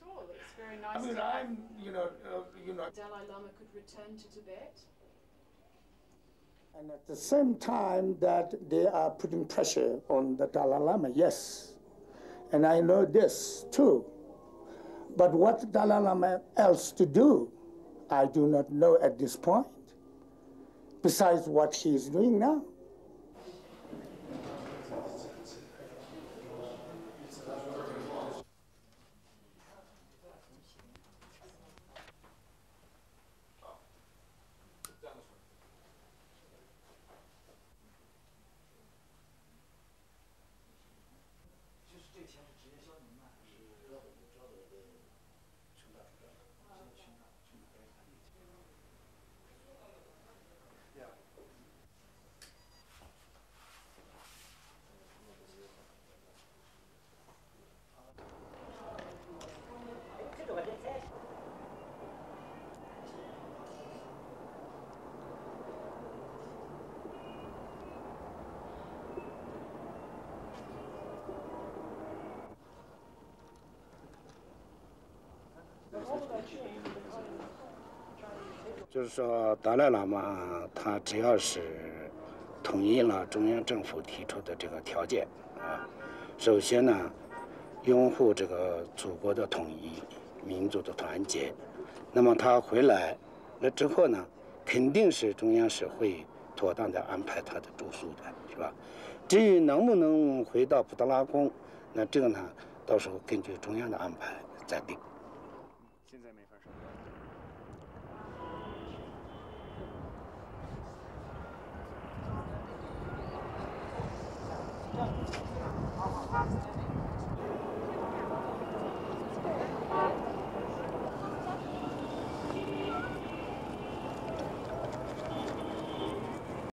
at all. It's very nice. I mean, I'm, you know, uh, you know. Dalai Lama could return to Tibet. And at the same time that they are putting pressure on the Dalai Lama, yes. And I know this too. But what Dalai Lama else to do, I do not know at this point, besides what he is doing now. 先直接消毒吗？还是？就是说，达赖喇嘛他只要是同意了中央政府提出的这个条件，啊，首先呢，拥护这个祖国的统一、民族的团结，那么他回来那之后呢，肯定是中央是会妥当的安排他的住宿的，是吧？至于能不能回到布达拉宫，那这个呢，到时候根据中央的安排再定。现在没法说。パワーパーセンティング。